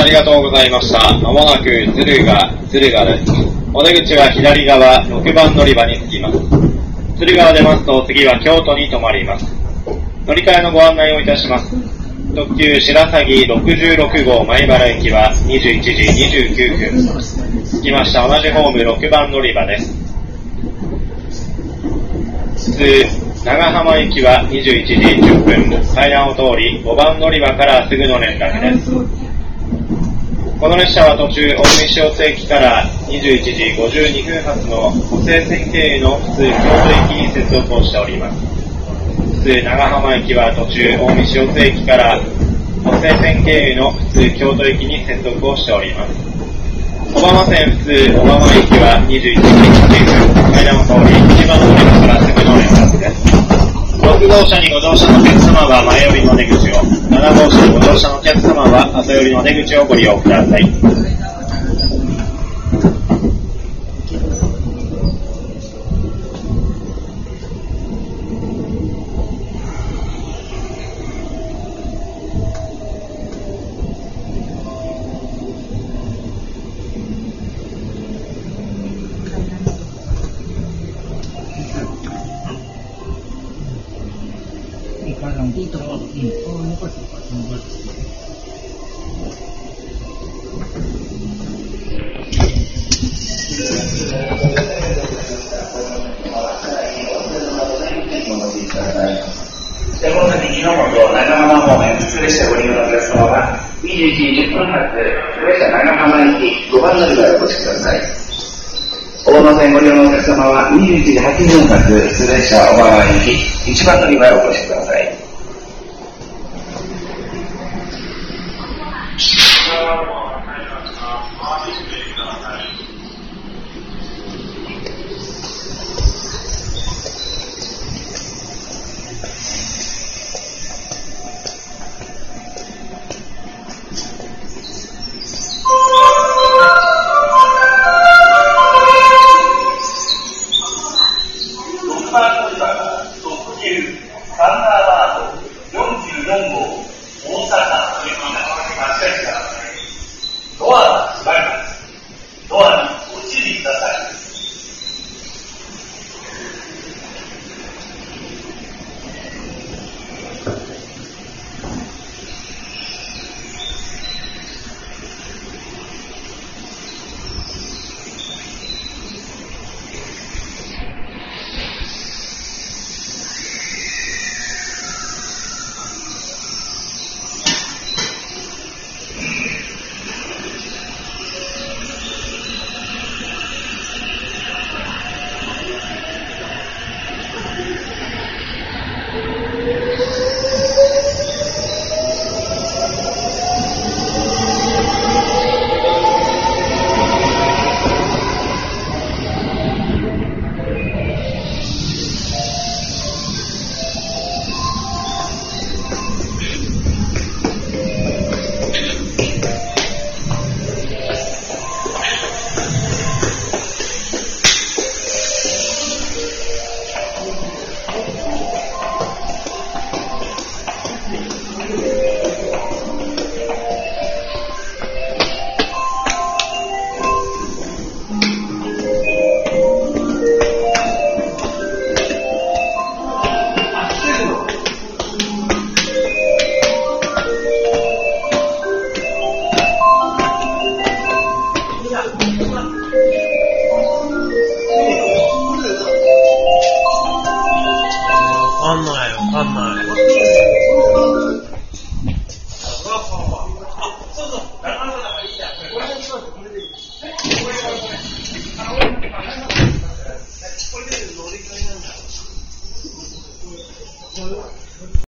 ありがとうございました。まもなく敦賀、敦賀です。お出口は左側6番乗り場に着きます。敦賀を出ますと次は京都に停まります。乗り換えのご案内をいたします。特急白鷺66号米原駅は21時29分。着きました同じホーム6番乗り場です。長浜行きは21時10分、階段を通り5番乗り場からすぐの連絡です。この列車は途中、大西尾津駅から21時52分発の補正線経由の普通京都駅に接続をしております。普通長浜駅は途中、大西尾津駅から補正線経由の普通京都駅に接続をしております。小浜線普通小浜駅は21時8分、階段を通り1番乗り場からすぐの連絡です。6号車にご乗車のお客様は前寄りの出口を、7号車ご乗車のお客様は後寄りの出口をご利用ください。車ご利用のお客様は、21時10分発、普通列車長浜行き5番乗り場へお越しください。大野線ご利用のお客様は、21時8分発、普通列車小川行き1番乗り場へお越しください。Thank you. 妈的！我操！我操！走走，咱俩俩一起。我先走，兄弟。哎，我我我，哎，我我我，哎，我这是哪里搞的？我。